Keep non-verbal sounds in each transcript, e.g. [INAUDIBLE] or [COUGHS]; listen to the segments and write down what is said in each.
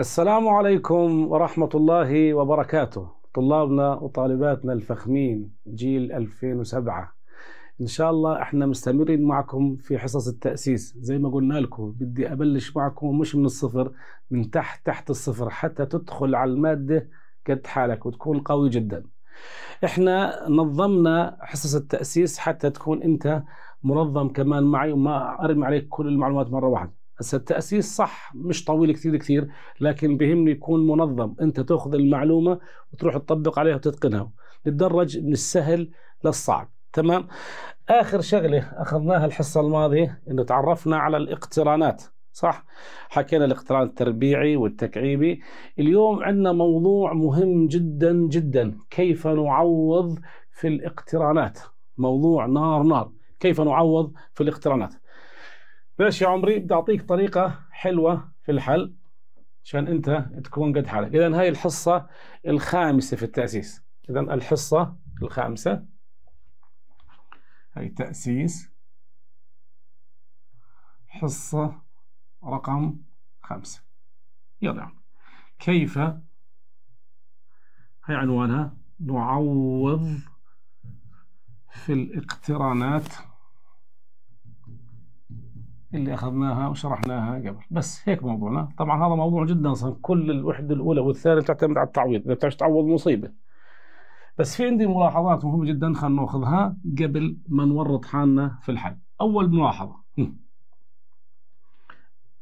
السلام عليكم ورحمة الله وبركاته. طلابنا وطالباتنا الفخمين جيل 2007 إن شاء الله إحنا مستمرين معكم في حصص التأسيس. زي ما قلنا لكم بدي أبلش معكم مش من الصفر من تحت تحت الصفر حتى تدخل على المادة قد حالك وتكون قوي جدا. إحنا نظمنا حصص التأسيس حتى تكون أنت منظم كمان معي وما أرمي عليك كل المعلومات مرة واحدة. هسه التأسيس صح مش طويل كثير كثير لكن بهمني يكون منظم. انت تأخذ المعلومة وتروح تطبق عليها وتتقنها. نتدرج من السهل للصعب. تمام؟ آخر شغلة أخذناها الحصة الماضية إنه تعرفنا على الاقترانات. صح؟ حكينا الاقتران التربيعي والتكعيبي. اليوم عندنا موضوع مهم جدا جدا. كيف نعوض في الاقترانات؟ موضوع نار نار. كيف نعوض في الاقترانات؟ ماشي يا عمري بدي أعطيك طريقة حلوة في الحل عشان أنت تكون قد حالك. اذا هاي الحصة الخامسة في التأسيس. اذا الحصة الخامسة هاي تاسيس حصة رقم خمسة. يلا. كيف؟ هاي عنوانها. نعوض في الاقترانات. اللي أخذناها وشرحناها قبل. بس هيك موضوعنا. طبعا هذا موضوع جدا صار كل الوحدة الأولى والثانية تعتمد على التعويض. إذا بتعرف تعوض مصيبة. بس في عندي ملاحظات مهمة جدا خلينا نأخذها قبل ما نورط حالنا في الحل. أول ملاحظة. [LAUGHS]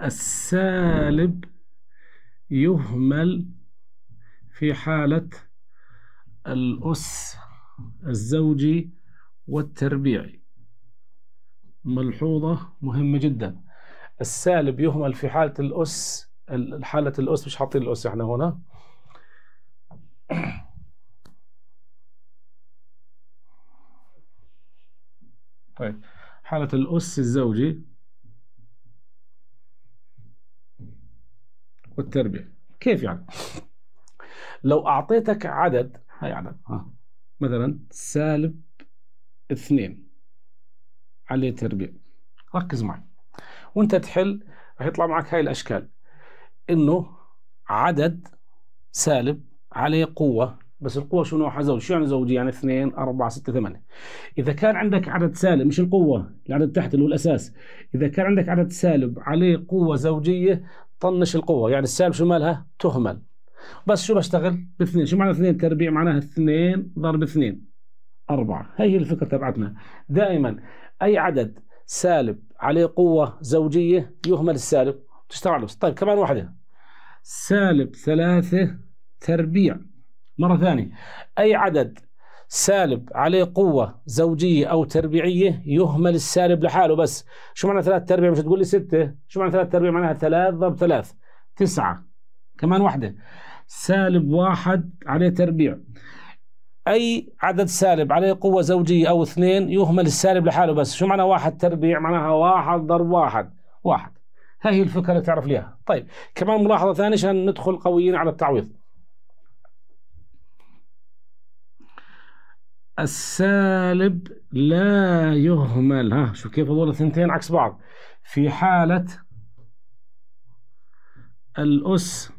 السالب يهمل في حالة الأس الزوجي والتربيعي. ملحوظة مهمة جدا. السالب يهمل في حالة الأس حالة الأس مش حاطين الأس إحنا هنا. طيب حالة الأس الزوجي والتربية. كيف يعني؟ لو أعطيتك عدد هاي عدد ها مثلا سالب اثنين. عليه تربيع ركز معي. وانت تحل راح يطلع معك هاي الأشكال. إنه عدد سالب عليه قوة. بس القوة شو نوعها زوج. شو يعني زوجي؟ يعني 2 4 6 8 إذا كان عندك عدد سالب مش القوة العدد تحت اللي هو الأساس. إذا كان عندك عدد سالب عليه قوة زوجية طنش القوة. يعني السالب شو مالها؟ تهمل. بس شو بشتغل؟ باثنين. شو معنى اثنين؟ تربيع معناها اثنين ضرب اثنين. أربعة. هي الفكرة تبعتنا. دائما أي عدد سالب عليه قوة زوجية يهمل السالب تشتغل طيب كمان واحدة. سالب ثلاثة تربيع. مرة ثانية. أي عدد سالب عليه قوة زوجية أو تربيعية يهمل السالب لحاله؟ بس شو معنى ثلاث تربيع؟ مش تقول لي ستة. شو معنى ثلاث تربيع؟ معناها ثلاث ضرب ثلاث. تسعة. كمان واحدة. سالب واحد عليه تربيع. أي عدد سالب عليه قوة زوجية أو اثنين يهمل السالب لحاله بس. شو معنى واحد تربيع؟ معناها واحد ضرب واحد. واحد. هاي هي الفكرة اللي تعرف ليها. طيب كمان ملاحظة ثانية عشان ندخل قويين على التعويض. السالب لا يهمل. ها شوف كيف هذول الثنتين عكس بعض. في حالة الأس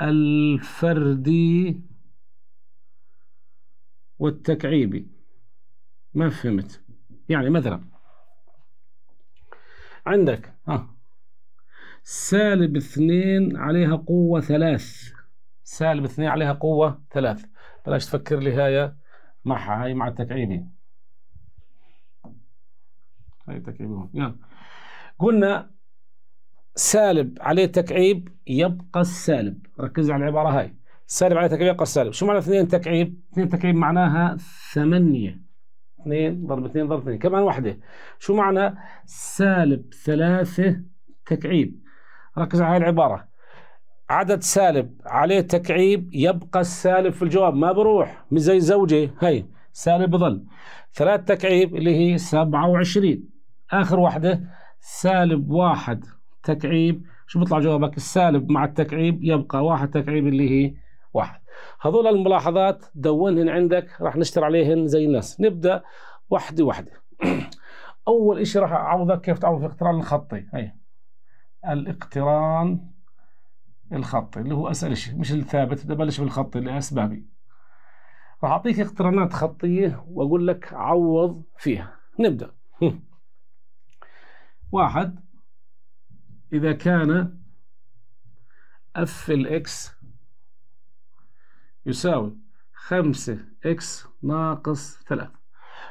الفردي والتكعيبي ما فهمت. يعني مثلا عندك ها سالب اثنين عليها قوة ثلاث. سالب اثنين عليها قوة ثلاث. بلاش تفكر لي هاي معها هاي مع التكعيبي هاي التكعيبي يلا. قلنا سالب عليه تكعيب يبقى السالب. ركز على العبارة هاي. سالب على تكعيب يبقى السالب شو معنى اثنين تكعيب؟ اثنين تكعيب معناها ثمانية. اثنين ضرب اثنين ضرب اثنين. كمان واحدة؟ شو معنى سالب ثلاثة تكعيب؟ ركز على هاي العبارة. عدد سالب عليه تكعيب يبقى السالب في الجواب. ما بروح. مش زي زوجي هي سالب بظل. ثلاث تكعيب اللي هي سبعة وعشرين. آخر واحدة سالب واحد تكعيب. شو بيطلع جوابك؟ السالب مع التكعيب يبقى واحد تكعيب اللي هي واحد. هذول الملاحظات دونهن عندك راح نشتغل عليهن زي الناس. نبدأ وحدة وحدة. [CLEARS THROAT] أول شيء راح أعوضك كيف تعوض في الاقتران الخطي. هي الاقتران الخطي اللي هو أسأل شيء مش الثابت بدي أبلش بالخطي لأسبابي. راح أعطيك اقترانات خطية وأقول لك عوض فيها. نبدأ. [CLEARS THROAT] واحد إذا كان f ال x يساوي خمسة x ناقص ثلاثة.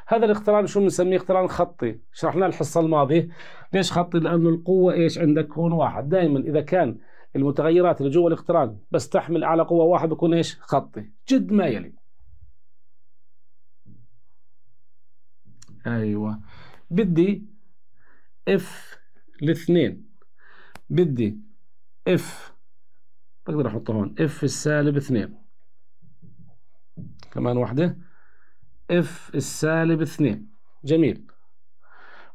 هذا الاقتران شو بنسميه؟ اقتران خطي. شرحناه الحصة الماضية. ليش خطي؟ لأنه القوة إيش؟ عندك هون واحد. دائما إذا كان المتغيرات اللي جوا الاقتران بس تحمل أعلى قوة واحد بيكون إيش؟ خطي. جد ما يلي. أيوة. بدي f الاثنين بدي f بقدر أحطه هون. f السالب اثنين. كمان واحدة f السالب اثنين. جميل.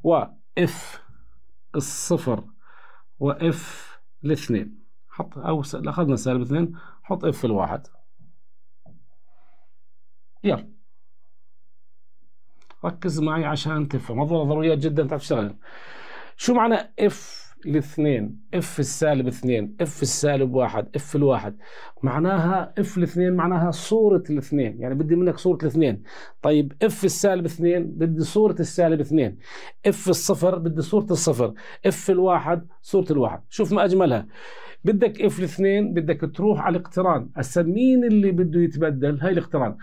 و f الصفر و f الاثنين. حط أو أخذنا سالب اثنين. حط f الواحد. يلا. ركز معي عشان تفهم. هذول ضروريات جدا تعرف تشتغل. شو معنى f الاثنين f السالب اثنين f السالب واحد f الواحد. معناها f الاثنين معناها صورة الاثنين يعني بدي منك صورة الاثنين. طيب f السالب اثنين بدي صورة السالب اثنين. f الصفر بدي صورة الصفر. f الواحد صورة الواحد. شوف ما أجملها. بدك f الاثنين بدك تروح على الاقتران. هسه مين اللي بده يتبدل؟ هاي الاقتران.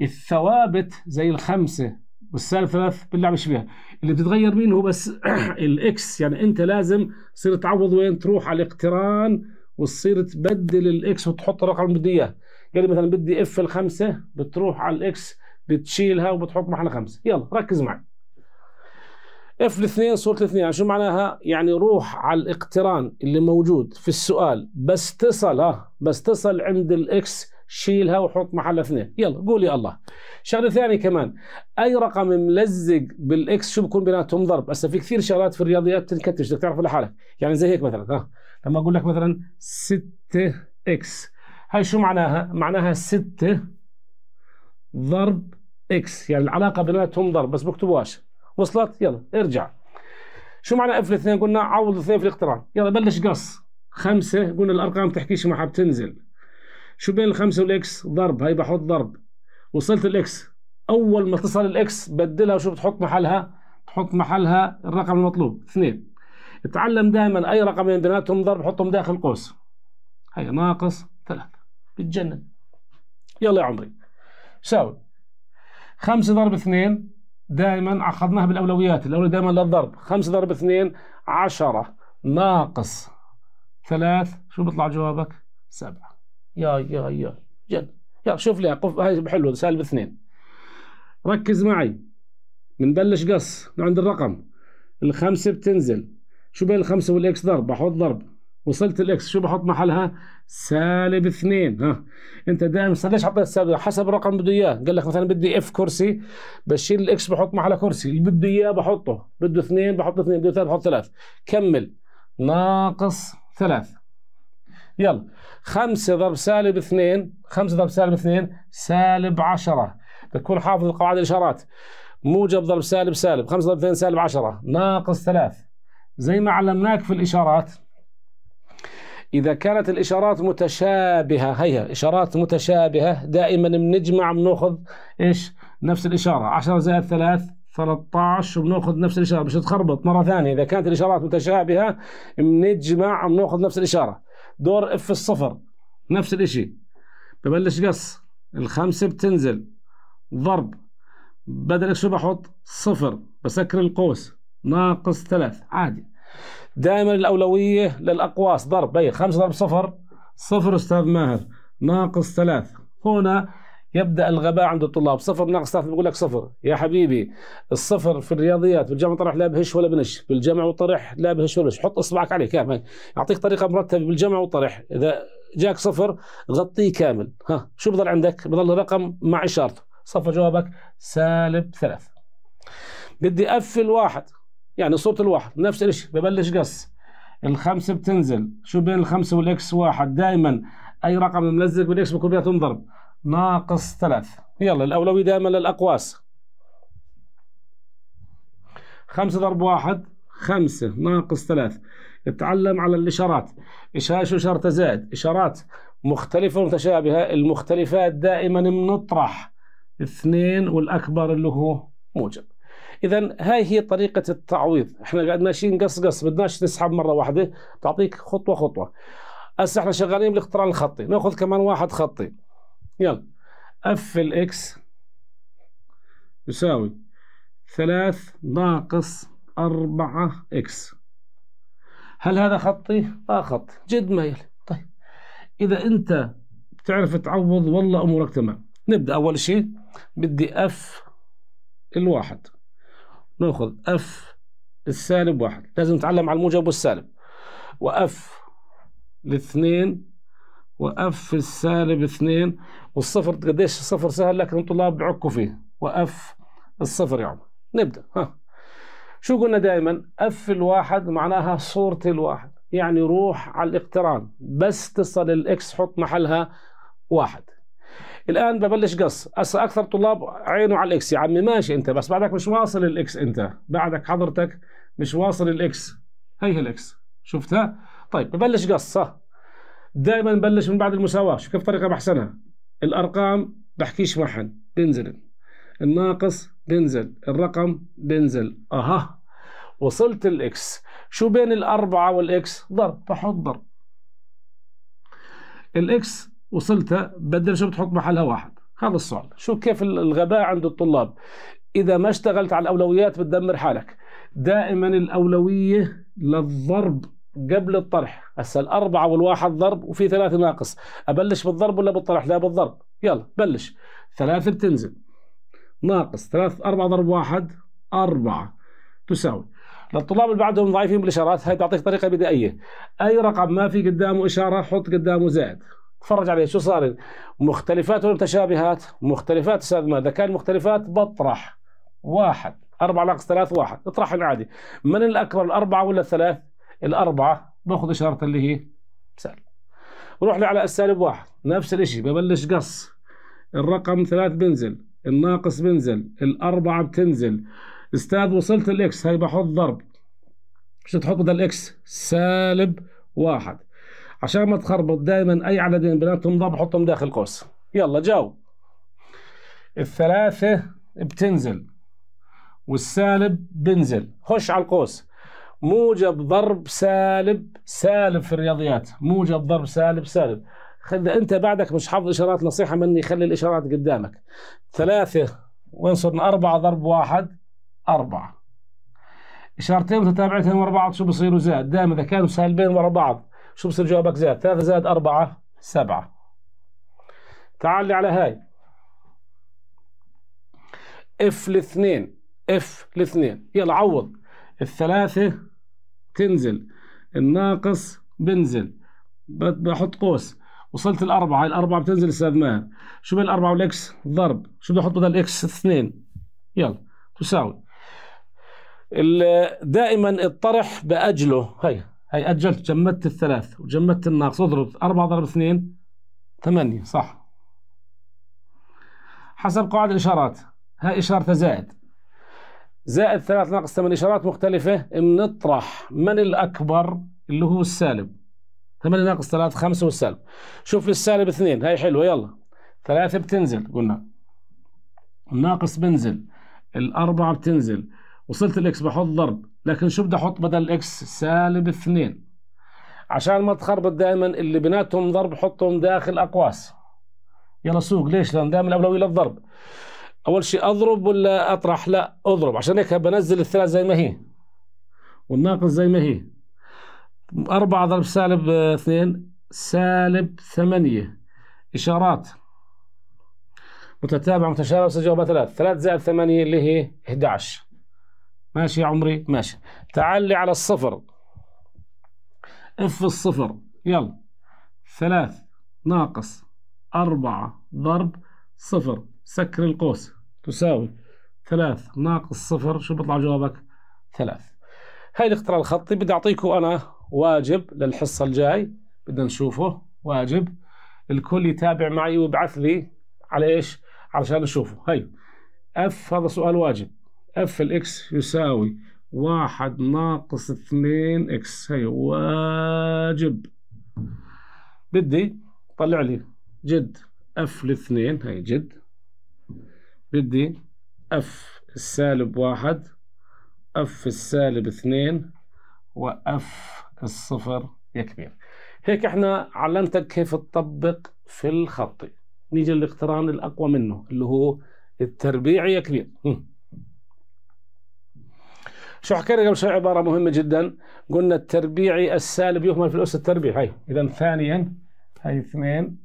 الثوابت زي الخمسة. والسالب ثلاث بنلعبش فيها. اللي بتتغير مين هو بس [CLEARS THROAT] ال x يعني أنت لازم تصير تعوض وين تروح على الاقتران وتصير تبدل ال x وتحط الرقم اللي بدي إياه. لي مثلا بدي f الخمسه بتروح على ال x بتشيلها وبتحط محلها خمسة. يلا ركز معي. f الاثنين صورة الاثنين يعني شو معناها؟ يعني روح على الاقتران اللي موجود في السؤال. بس تصل ها بس تصل عند ال x شيلها وحط محلها اثنين. يلا قول يا الله. شغلة ثانية كمان. أي رقم ملزق بال x؟ شو بكون بيناتهم ضرب؟ هسه في كثير شغلات في الرياضيات تنكتش. بدك تعرفها لحالك يعني زي هيك مثلا ها. لما أقول لك مثلا 6 x. هاي شو معناها؟ معناها 6 ضرب x. يعني العلاقة بيناتهم ضرب بس بكتبوهاش وصلت؟ يلا ارجع. شو معنى f الاثنين؟ قلنا عوض الاثنين في الاقتران. يلا بلش قص. خمسة قلنا الأرقام تحكيش معها بتنزل شو بين الخمسة وال x؟ ضرب. هاي بحط ضرب. وصلت ال x. أول ما تصل ال x بدلها. وشو بتحط محلها؟ تحط محلها الرقم المطلوب. اثنين. اتعلم دائما أي رقمين بيناتهم ضرب حطهم داخل قوس. هي ناقص ثلاثة. بتجنن. يلا يا عمري. ساوي. خمسة ضرب اثنين دائما أخذناها بالأولويات. الأولوية دائما للضرب خمسة ضرب اثنين عشرة. ناقص ثلاث. شو بيطلع جوابك؟ سبعة. يا يا يا جد. يا شوف لي f هاي بحلو سالب اثنين. ركز معي. بنبلش قص عند الرقم. الخمسة بتنزل. شو بين الخمسة وال x ضرب؟ بحط ضرب. وصلت ال x شو بحط محلها؟ سالب اثنين. ها. أنت دائما ليش حطيت سالب؟ حسب الرقم بده إياه. قال لك مثلا بدي f كرسي بشيل ال x بحط محلها كرسي. اللي بده إياه بحطه. بده اثنين بحط اثنين بده ثلاث بحط ثلاث. كمل. ناقص ثلاث. يلا. خمسة ضرب سالب اثنين. خمسة ضرب سالب اثنين سالب عشرة. بتكون حافظ قواعد الإشارات. موجب ضرب سالب سالب. خمسة ضرب اثنين سالب عشرة. ناقص ثلاث. زي ما علمناك في الإشارات إذا كانت الإشارات متشابهة هيها إشارات متشابهة دائما بنجمع بنأخذ إيش؟ نفس الإشارة. 10 زائد 3 13 وبناخذ نفس الإشارة مش تخربط مرة ثانية إذا كانت الإشارات متشابهة بنجمع بناخذ نفس الإشارة. دور اف الصفر نفس الإشي. ببلش قص الخمسة بتنزل ضرب. بدل شو بحط؟ صفر. بسكر القوس ناقص ثلاث عادي. دائما الأولوية للأقواس ضرب أي خمسة ضرب صفر صفر أستاذ ماهر ناقص ثلاث. هنا يبدأ الغباء عند الطلاب. صفر ناقص ثلاثة بقول لك صفر. يا حبيبي الصفر في الرياضيات بالجمع والطرح لا بهش ولا بنش؟ بالجمع والطرح لا بهش ولا بنش. حط إصبعك عليه كامل. يعطيك طريقة مرتبة بالجمع والطرح إذا جاك صفر غطيه كامل. ها شو بضل عندك؟ بضل رقم مع اشارته صفر جوابك سالب ثلاث بدي أقفل واحد. يعني صورة الواحد. نفس الشيء ببلش قص. الخمسة بتنزل. شو بين الخمسة وال x واحد؟ دائما أي رقم ملزق بال x بكون بيناتهم ضرب ناقص ثلاث. يلا الأولوية دائما للأقواس. خمسة ضرب واحد خمسة ناقص ثلاث. اتعلم على الإشارات. إشارة شو إشارة زائد؟ إشارات مختلفة ومتشابهة المختلفات دائما بنطرح اثنين والأكبر اللي هو موجب. إذا هاي هي طريقة التعويض. إحنا قاعد ماشيين قص قص بدناش نسحب مرة واحدة. تعطيك خطوة خطوة. هسه إحنا شغالين بالاقتران الخطي. نأخذ كمان واحد خطي. يلا. f ال x يساوي ثلاث ناقص أربعة x هل هذا خطي؟ آه خطي جد ما يلي طيب. إذا أنت بتعرف تعوض والله أمورك تمام. نبدأ أول شيء. بدي f الواحد. نأخذ f السالب واحد. لازم نتعلم على الموجب والسالب. و f الاثنين و f السالب اثنين والصفر قديش الصفر سهل؟ لكن الطلاب بعكوا فيه. و f الصفر يعني. نبدأ. ها. شو قلنا دائما؟ f الواحد معناها صورة الواحد. يعني روح على الاقتران. بس تصل ال x حط محلها واحد. الآن ببلش قص. هسه أكثر طلاب عينه على ال x يا عمي ماشي أنت بس بعدك مش واصل ال x أنت. بعدك حضرتك مش واصل الاكس هي الاكس شفتها؟ طيب ببلش قص. صح. دائما ببلش من بعد المساواة. شو كيف طريقة بحسنها. الأرقام بحكيش معهن بنزل الناقص بنزل الرقم بنزل أها. وصلت ال x شو بين الأربعة وال x ضرب. بحط ضرب. ال x وصلتها بدل شو بتحط محلها واحد. هذا السؤال. شو كيف الغباء عند الطلاب. إذا ما اشتغلت على الأولويات بتدمر حالك. دائما الأولوية للضرب. قبل الطرح. هسه الأربعة والواحد ضرب وفي ثلاثة ناقص. أبلش بالضرب ولا بالطرح؟ لا بالضرب. يلا بلش. ثلاثة بتنزل. ناقص ثلاث أربعة ضرب واحد أربعة تساوي. للطلاب اللي بعدهم ضعيفين بالإشارات هاي بعطيك طريقة بدائية. أي رقم ما في قدامه إشارة حط قدامه زائد. تفرج عليه شو صار؟ مختلفات ولا متشابهات؟ مختلفات أستاذ ما إذا كان مختلفات بطرح. واحد. أربعة ناقص ثلاث واحد. اطرح العادي من الأكبر الأربعة ولا الثلاث؟ الأربعة باخذ إشارة اللي هي سالب. بروح لي على السالب واحد. نفس الشيء ببلش قص. الرقم ثلاث بنزل الناقص بنزل الأربعة بتنزل. أستاذ وصلت الإكس هاي بحط ضرب. شو تحط بدل الإكس سالب واحد. عشان ما تخربط دائما أي عددين بيناتهم ضرب حطهم داخل قوس. يلا جاوب. الثلاثة بتنزل والسالب بنزل خش على القوس. موجب ضرب سالب سالب في الرياضيات. موجب ضرب سالب سالب. اذا انت بعدك مش حافظ إشارات نصيحة مني خلي الإشارات قدامك. ثلاثة وين صرنا أربعة ضرب واحد أربعة. إشارتين متتابعتين ورا بعض شو بصيروا زائد دائما إذا كانوا سالبين ورا بعض شو بصير جوابك زائد ثلاثة زائد أربعة سبعة. تعال لي على هاي. f الاثنين f الاثنين يلا عوض. الثلاثة تنزل. الناقص بنزل. بحط قوس. وصلت الأربعة. الأربعة بتنزل أستاذ ماهر شو بين الأربعة وال x؟ ضرب. شو بدي أحط بدل x؟ اثنين. يلا. تساوي دائما الطرح بأجله. هي هي أجلت. جمدت الثلاث. وجمدت الناقص. اضرب. أربعة ضرب اثنين. ثمانية. صح. حسب قواعد الإشارات. هاي إشارة زائد. زائد ثلاث ناقص ثمان إشارات مختلفة بنطرح من الأكبر اللي هو السالب. 8 ناقص 3 5 والسالب. شوف السالب 2 هاي حلوة يلا. 3 بتنزل قلنا. الناقص بنزل الأربعة بتنزل. وصلت الإكس بحط ضرب لكن شو بدي أحط بدل الإكس سالب 2 عشان ما تخربط دائما اللي بيناتهم ضرب حطهم داخل أقواس. يلا سوق ليش؟ لأن دائما الأولوية للضرب. أول شيء أضرب ولا أطرح؟ لا أضرب. عشان هيك بنزل الثلاث زي ما هي. والناقص زي ما هي. أربعة ضرب سالب اثنين. سالب ثمانية. إشارات. متتابعة متشابهة جوابها ثلاث. ثلاث زائد ثمانية اللي هي 11 ماشي يا عمري؟ ماشي. تعال لي على الصفر. إف الصفر. يلا. ثلاث ناقص أربعة ضرب صفر. سكر القوس. تساوي ثلاث ناقص صفر. شو بيطلع جوابك؟ ثلاث. هاي الاختراع الخطي. بدي أعطيكم أنا واجب للحصة الجاي. بدنا نشوفه. واجب. الكل يتابع معي ويبعث لي على إيش؟ علشان نشوفه. هي f هذا سؤال واجب. f ال x يساوي واحد ناقص اثنين x هي واجب. بدي طلع لي جد f الاثنين هي جد. بدي f السالب واحد اف السالب اثنين واف الصفر يا كبير هيك إحنا علمتك كيف تطبق في الخطي نيجي للاقتران الأقوى منه اللي هو التربيعي يا [LAUGHS] كبير شو حكينا قبل شوي؟ عبارة مهمة جدا. قلنا التربيعي السالب يهمل في الأس التربيع. هي اذا ثانيا هي اثنين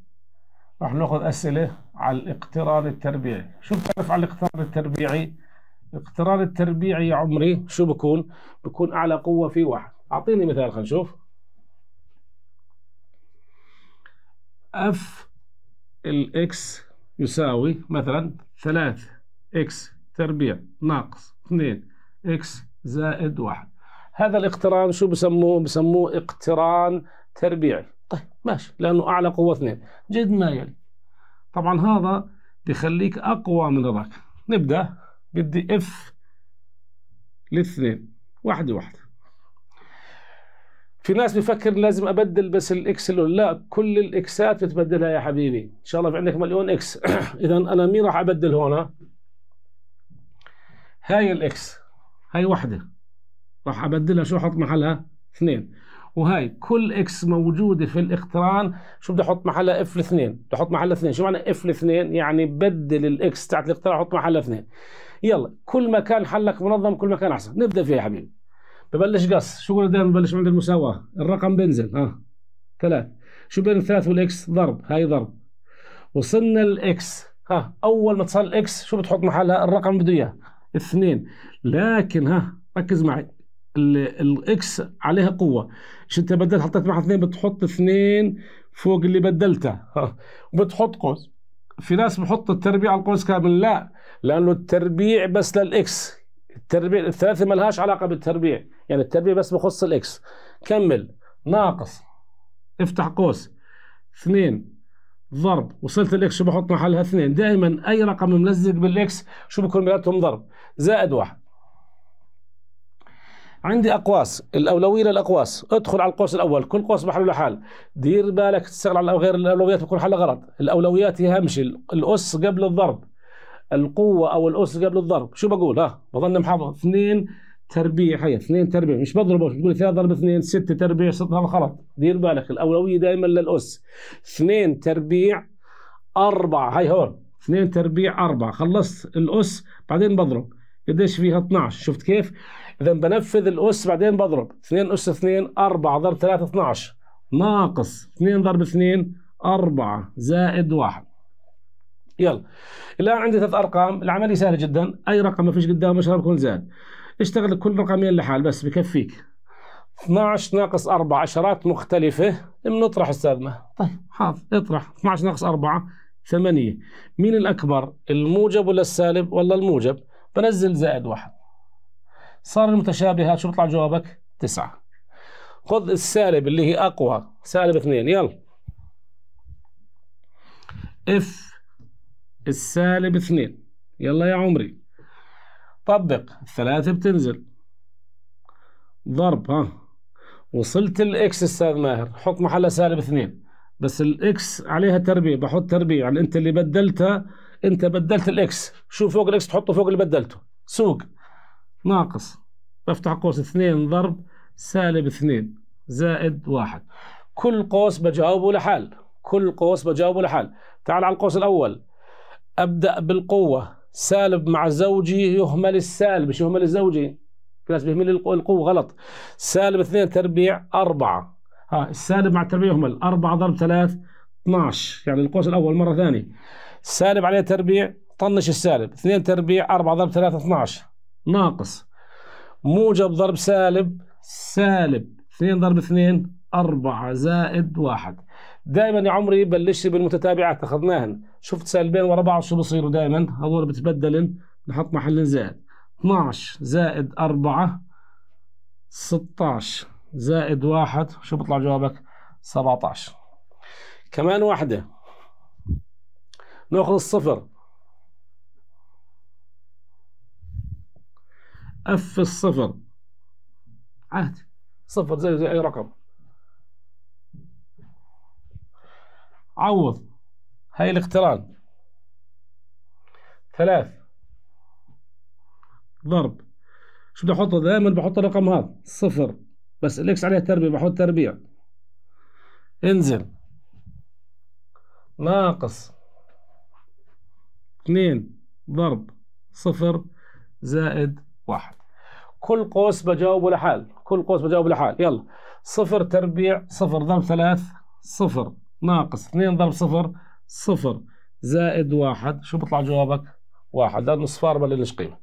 راح نأخذ أسئلة. على الاقتران التربيعي. شو بتعرف على الاقتران التربيعي؟ الاقتران التربيعي يا عمري شو بكون؟ بكون أعلى قوة في واحد. أعطيني مثال خلينا نشوف. f ال x يساوي مثلا 3 x تربيع ناقص 2 x زائد 1 هذا الاقتران شو بسموه؟ بسموه اقتران تربيعي. طيب ماشي لأنه أعلى قوة 2 جد ما يلي طبعا هذا بخليك أقوى من هذاك نبدأ بدي f لاثنين. واحدة واحدة في ناس بفكر لازم أبدل بس ال x لا كل الاكسات بتبدلها يا حبيبي. إن شاء الله في عندك مليون x [COUGHS] اذا أنا مين راح أبدل هنا هاي ال x هاي وحدة. راح أبدلها. شو أحط محلها؟ اثنين. وهاي كل x موجودة في الاقتران شو بدي أحط محلها f الاثنين؟ بدي أحط محلها اثنين. شو معنى f الاثنين؟ يعني بدل ال x تاعت الاقتران أحط محلها اثنين. يلا كل ما كان حلك منظم كل ما كان أحسن. نبدأ فيها يا حبيبي. ببلش قص. شو قلنا دائما ببلش عند المساواة؟ الرقم بينزل. ها. ثلاث. شو بين الثلاث وال x ضرب. هاي ضرب. وصلنا ال x ها أول ما تصل ال x شو بتحط محلها؟ الرقم بده إياه. اثنين. لكن ها ركز معي. ال x عليها قوة. مش انت بدلت حطيت معها اثنين بتحط اثنين فوق اللي بدلته. [LAUGHS] وبتحط قوس. في ناس بحط التربيع على القوس كامل. لا لأنه التربيع بس لل x. التربيع الثلاثة ما لهاش علاقة بالتربيع. يعني التربيع بس بخص ال x. كمل. ناقص. افتح قوس. اثنين. ضرب. وصلت ال x شو بحط محلها اثنين. دائما أي رقم ملزق بال x شو بكون بيناتهم ضرب. زائد واحد. عندي أقواس الأولوية للأقواس. ادخل على القوس الأول كل قوس محله لحال دير بالك تشتغل على غير الأولويات بكون حلها غلط. الأولويات هي اهم شيء الأس قبل الضرب. القوة أو الأس قبل الضرب. شو بقول؟ ها بظن محافظ. اثنين تربيع. هي اثنين تربيع. مش بضربه مش بتقول ثلاثة ضرب اثنين ستة تربيع ستة هذا غلط دير بالك. الأولوية دائما للأس. اثنين تربيع أربعة هاي هون. اثنين تربيع أربعة خلصت الأس بعدين بضرب. قديش فيها؟ 12 شفت كيف؟ إذا بنفذ الأس بعدين بضرب. اثنين أس اثنين أربعة ضرب ثلاثة 12 ناقص. اثنين ضرب اثنين أربعة زائد واحد. يلا. الآن عندي ثلاث أرقام. العملية سهلة جدا. أي رقم ما فيش قدامه شرب بكون زائد اشتغل كل رقمين لحال بس بكفيك. 12 ناقص 4 عشرات مختلفة. بنطرح أستاذ ما طيب. حاضر. اطرح. 12 ناقص 4 8 مين الأكبر الموجب ولا السالب؟ ولا الموجب. بنزل زائد واحد. صار المتشابهات شو بيطلع جوابك؟ تسعة. خذ السالب اللي هي أقوى. سالب اثنين. يلا. f السالب اثنين. يلا يا عمري. طبق. الثلاثة بتنزل. ضرب ها. وصلت ال x أستاذ ماهر. حط محلها سالب اثنين. بس ال x عليها تربيع. بحط تربيع. يعني أنت اللي بدلتها أنت بدلت الاكس شو فوق ال x تحطه فوق اللي بدلته. سوق. ناقص. بفتح قوس اثنين ضرب سالب اثنين زائد واحد. كل قوس بجاوبه لحال. كل قوس بجاوبه لحال. تعال على القوس الأول. أبدأ بالقوة. سالب مع زوجي يهمل السالب. مش يهمل الزوجي؟ في ناس بيهمل القوة غلط. سالب اثنين تربيع أربعة. ها السالب مع التربيع يهمل. أربعة ضرب ثلاث 12 يعني القوس الأول مرة ثانية. سالب عليه تربيع طنش السالب. اثنين تربيع أربعة ضرب ثلاثة 12 ناقص. موجب ضرب سالب سالب اثنين ضرب اثنين أربعة زائد واحد. دائما يا عمري بلش بالمتتابعات أخذناهن. شفت سالبين ورا بعض شو بصيروا دائما؟ هذول بتبدلن نحط محل زائد. 12 زائد 4 16 زائد 1 شو بيطلع جوابك؟ 17 كمان واحدة. ناخذ الصفر. أف الصفر. عادي صفر زي زي أي رقم. عوض. هاي الاقتران ثلاث. ضرب. شو بدي أحطه؟ دائما بحط الرقم هذا. صفر. بس الاكس عليه تربيع بحط تربيع. انزل. ناقص. اثنين. ضرب. صفر. زائد واحد. كل قوس بجاوبه لحال. كل قوس بجاوبه لحال. يلا. صفر تربيع صفر ضرب ثلاث صفر. ناقص. اثنين ضرب صفر صفر. زائد واحد. شو بيطلع جوابك؟ واحد. لأنه صفار بلش قيمة.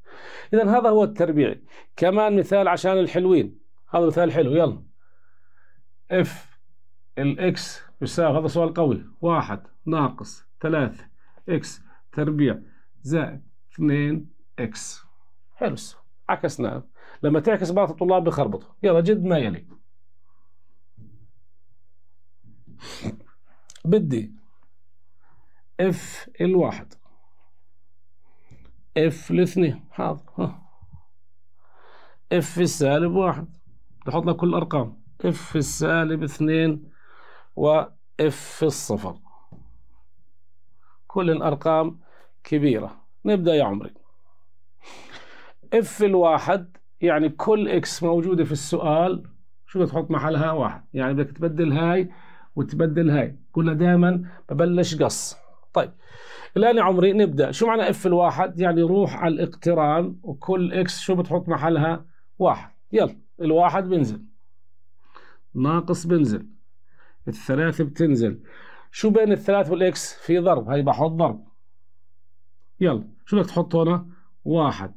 إذا هذا هو التربيعي. كمان مثال عشان الحلوين. هذا مثال حلو. يلا. f ال x يساوي هذا سؤال قوي. واحد. ناقص. ثلاثة x تربيع. زائد. اثنين x حلو عكسنا لما تعكس بعض الطلاب بخربطوا يلا جد ما يلي. بدي f الواحد. f الاثنين. حاضر. f السالب واحد. نحط لك كل الأرقام. f السالب اثنين و f الصفر. كل الأرقام كبيرة. نبدأ يا عمري. f الواحد يعني كل x موجودة في السؤال شو بدك تحط محلها واحد؟ يعني بدك تبدل هاي وتبدل هاي. قلنا دائما ببلش قص. طيب الآن يا عمري نبدأ. شو معنى f الواحد؟ يعني روح على الاقتران وكل x شو بتحط محلها واحد. يلا الواحد بنزل ناقص بنزل الثلاثة بتنزل. شو بين الثلاث وال x؟ في ضرب. هي بحط ضرب. يلا شو بدك تحط هنا واحد.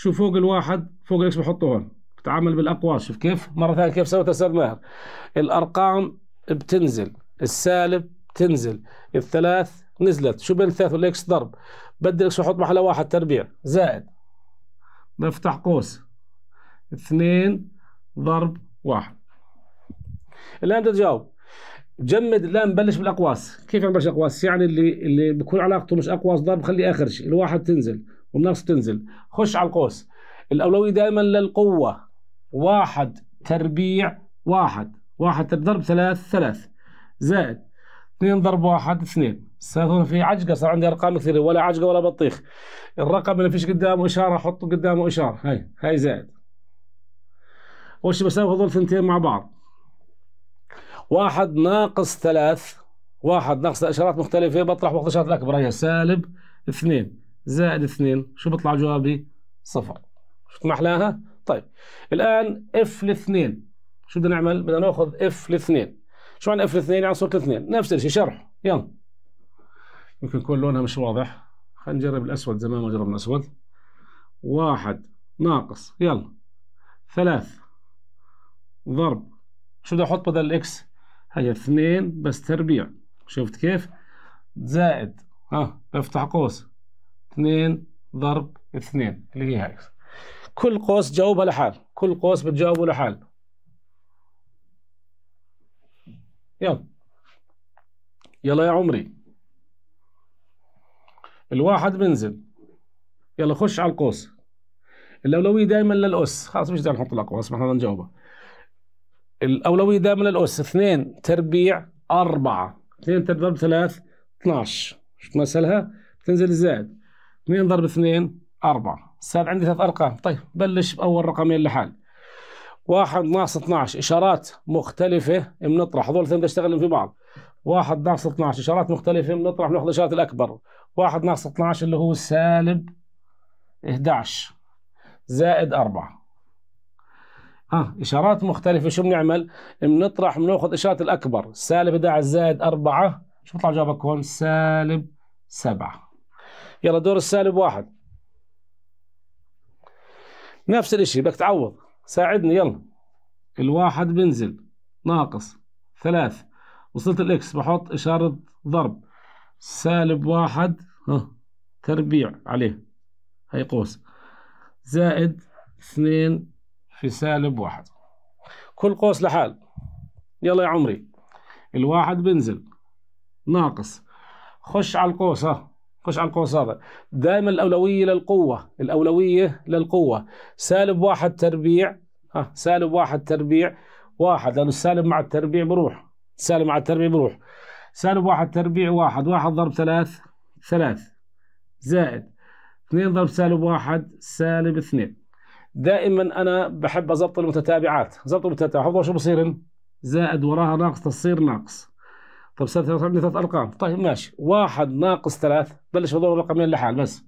شو فوق الواحد فوق ال x بحطه هون. بتعامل بالأقواس شوف كيف؟ مرة ثانية كيف سويت أستاذ ماهر؟ الأرقام بتنزل السالب تنزل الثلاث نزلت. شو بين الثلاث وال x ضرب؟ بدي x أحط محلها واحد تربيع. زائد بفتح قوس اثنين ضرب واحد. الآن بدي تجاوب جمد الآن بلش بالأقواس. كيف يعني بلش اقواس يعني اللي اللي بكون علاقته مش أقواس ضرب خلي آخر شيء. الواحد تنزل. والنص تنزل. خش على القوس. الأولوية دائما للقوة. واحد تربيع واحد. واحد ضرب ثلاث ثلاث. زائد. اثنين ضرب واحد اثنين. صار في عجقة صار عندي أرقام كثيرة. ولا عجقة ولا بطيخ. الرقم اللي فيش قدامه إشارة احطه قدامه إشارة. هاي هاي زائد. وش بساوي هذول ثنتين مع بعض. واحد ناقص ثلاث. واحد ناقص إشارات مختلفة. بطرح باخذ الاشارات الاكبر هي سالب. اثنين. زائد اثنين. شو بيطلع جوابي؟ صفر. شفت محلاها؟ طيب. الآن f الاثنين شو بدنا نعمل؟ بدنا نأخذ f الاثنين شو معنى f الاثنين يعني صورة الاثنين نفس الشيء. شرح. يلا. يمكن يكون لونها مش واضح. خلينا نجرب الأسود. زمان ما جربنا الأسود. واحد. ناقص. يلا. ثلاث. ضرب. شو بدي أحط بدل ال x؟ هي اثنين بس تربيع. شفت كيف؟ زائد. ها. بفتح قوس. 2 ضرب 2 اللي هي هاي. كل قوس جاوبها لحال كل قوس بتجاوبه لحال. يلا. يلا يا عمري. الواحد بنزل يلا خش على القوس. الأولوية دائما للأس. خلاص مش داعي نحط الأقواس ما إحنا نجاوبها. الأولوية دائما للأس. 2 تربيع أربعة. اثنين تربيع 3 12 شفت مثلها بتنزل زائد. 2 ضرب 2 4 صار عندي ثلاث أرقام. طيب بلش بأول رقمين لحال واحد ناقص 12 إشارات مختلفة بنطرح هذول الاثنين بيشتغلوا في بعض. واحد ناقص 12 إشارات مختلفة بنطرح بناخذ الاشارة الأكبر. واحد ناقص 12 اللي هو سالب 11 زائد 4 ها آه، إشارات مختلفة. شو بنعمل؟ بنطرح بنأخذ إشارة الأكبر. سالب 11 زائد 4 شو بيطلع جوابك هون؟ سالب 7 يلا دور السالب واحد. نفس الشيء بدك تعوض. ساعدني يلا. الواحد بنزل ناقص. ثلاث. وصلت الإكس بحط إشارة ضرب. سالب واحد ها تربيع عليه. هي قوس. زائد اثنين في سالب واحد. كل قوس لحال. يلا يا عمري. الواحد بنزل ناقص. خش على القوس ها. خش على القوس دائما الأولوية للقوة الأولوية للقوة. سالب واحد تربيع ها سالب واحد تربيع واحد لأنه السالب مع التربيع بروح. سالب مع التربيع بروح. سالب واحد تربيع واحد واحد ضرب ثلاث ثلاث. زائد اثنين ضرب سالب واحد سالب اثنين. دائما أنا بحب أضبط المتتابعات. ضبط المتتابعات. شو بصير؟ زائد وراها ناقص تصير ناقص. طب صار عندي ثلاث أرقام. طيب ماشي. واحد ناقص ثلاث. بلش هذول الرقمين لحال بس.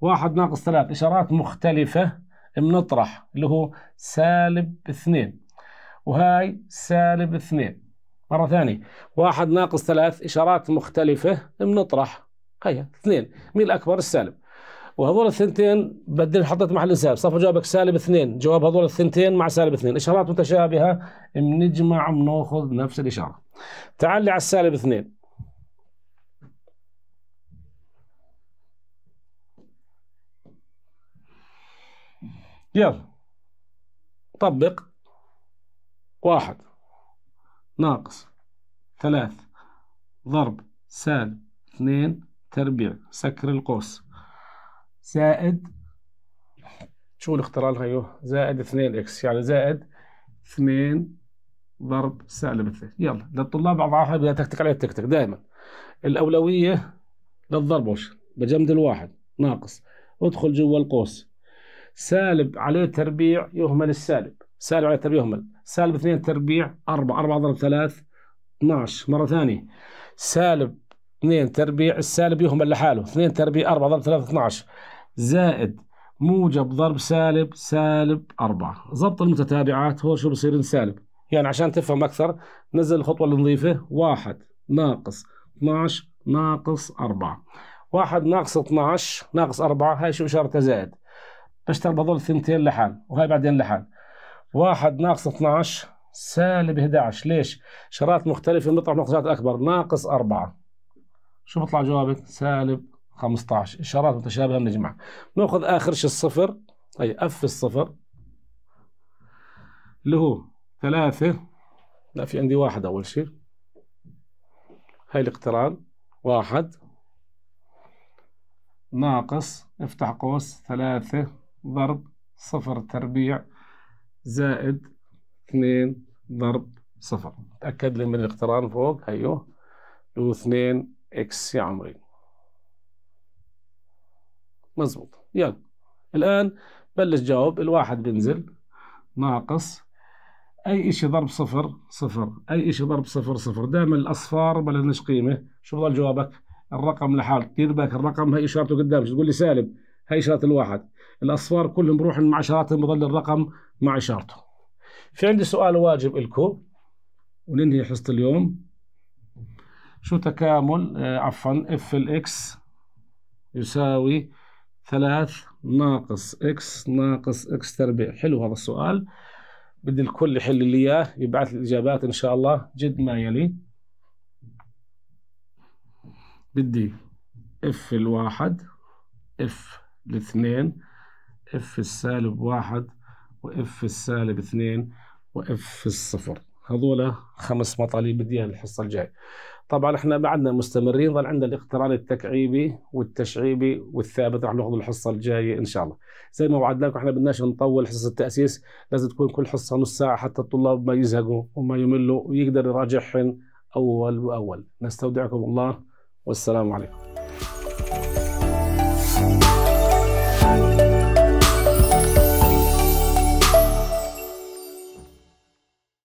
واحد ناقص ثلاث. إشارات مختلفة. بنطرح اللي هو سالب اثنين. وهاي سالب اثنين. مرة ثانية. واحد ناقص ثلاث. إشارات مختلفة. بنطرح هيا اثنين. مين الأكبر؟ السالب. وهذول الثنتين بدل حطيت محل السالب صفوا جوابك سالب اثنين جواب هذول الثنتين مع سالب اثنين. إشارات متشابهة بنجمع بناخذ نفس الإشارة. تعال لي على السالب اثنين. يلا. طبق. واحد. ناقص. ثلاث. ضرب. سالب. اثنين. تربيع. سكر القوس. زائد شو الاخترال هيو زائد اثنين إكس يعني زائد اثنين ضرب سالب اثنين. يلا للطلاب اضعافها بدها تكتك عليها تكتك دائما الأولوية للضرب وش؟ بجمد الواحد ناقص. ادخل جوا القوس. سالب عليه تربيع يهمل السالب. سالب عليه تربيع يهمل. سالب 2 تربيع 4 4 ضرب 3 12 مرة ثانية. سالب 2 تربيع السالب يهمل لحاله. 2 تربيع 4 ضرب 3 12 زائد موجب ضرب سالب سالب 4 ضبط المتتابعات هو شو بصير سالب. يعني عشان تفهم أكثر نزل الخطوة النظيفة 1 ناقص 12 ناقص 4 1 ناقص 12 ناقص 4 هاي شو إشارة زائد. بشتغل بضل ثنتين لحال وهاي بعدين لحال. واحد ناقص 12 سالب 11 ليش؟ شرات مختلفة بنطرح نقصات أكبر. ناقص 4 شو بطلع جوابك؟ سالب 15 إشارات متشابهة بنجمع نأخذ آخر شيء الصفر. أي أف الصفر. اللي هو ثلاثة. لا في عندي واحد أول شيء. هاي الاقتران. واحد. ناقص. افتح قوس. ثلاثة. ضرب. صفر تربيع. زائد. اثنين. ضرب. صفر. تأكد لي من الاقتران فوق. هيو له اثنين إكس يا عمري. مزبوط. يلا. الآن بلش جاوب الواحد بنزل ناقص. أي إشي ضرب صفر صفر. أي إشي ضرب صفر صفر. دائما الأصفار إلهنش قيمة. شو ضل جوابك؟ الرقم لحال. دير بالك الرقم هي إشارته قدامك. تقول لي؟ سالب. هي إشارة الواحد. الأصفار كلهم بروح مع إشاراتهم بضل الرقم مع إشارته. في عندي سؤال واجب لكم وننهي حصة اليوم. شو تكامل؟ آه عفوا f ال x يساوي ثلاث ناقص إكس ناقص إكس تربيع. حلو هذا السؤال. بدي الكل يحل لي إياه يبعث لي الإجابات إن شاء الله. جد ما يلي. بدي f الواحد f الاثنين f السالب واحد و f السالب اثنين و f الصفر. هذولا خمس مطالب بدي الحصه الجاية. طبعا إحنا بعدنا مستمرين ظل عندنا الاقتران التكعيبي والتشعيبي والثابت راح ناخذ الحصة الجاية إن شاء الله. زي ما وعدناكم إحنا بدناش نطول حصص التأسيس لازم تكون كل حصة نص ساعة حتى الطلاب ما يزهقوا وما يملوا ويقدر يراجعهم أول بأول. نستودعكم الله والسلام عليكم.